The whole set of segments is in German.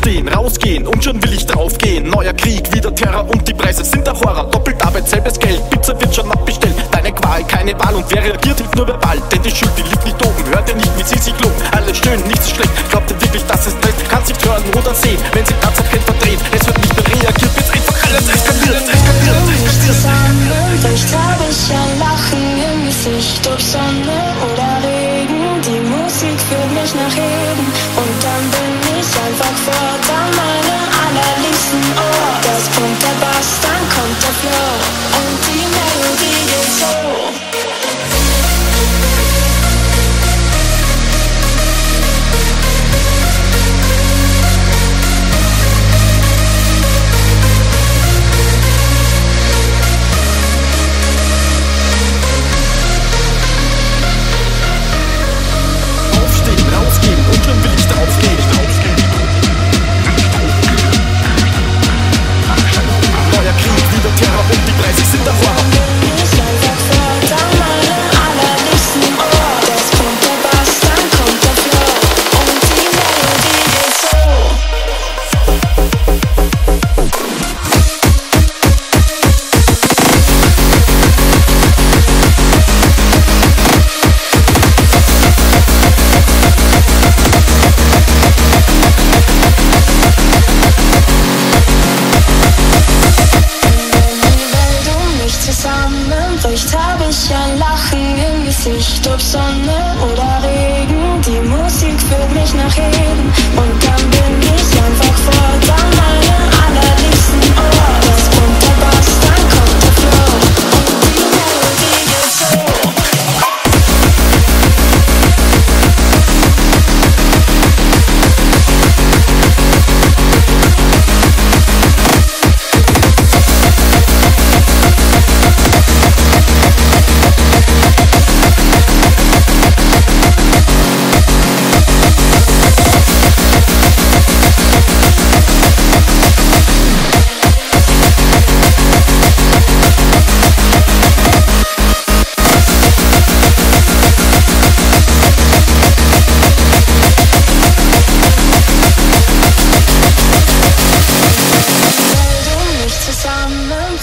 Aufstehen, rausgehen und schon will ich draufgehen. Neuer Krieg, wieder Terror und die Preise sind der Horror. Doppelarbeit, selbes Geld, Pizza wird schon abbestellt. Deine Qual, keine Wahl und wer reagiert, hilft nur verbal. Denn die Schuld, die liegt nicht oben, hört ihr nicht, wie sie sich loben. Alles schön, nichts so schlecht, glaubt ihr wirklich, dass es trifft? Kann sich hören oder sehen, wenn sie Tatsache verdreht. Es wird nicht mehr reagiert, bis einfach alles eskaliert, eskaliert, eskaliert. Zusammenbricht, hab ich ein Lachen im Gesicht, ob Sonne oder Regen. Die Musik führt mich nach Heben I'm cold. Zusammenbricht, hab ich ein Lachen im Gesicht. Ob Sonne oder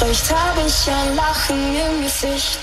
Welt um mich zusammenbricht, hab ich ein Lachen im Gesicht.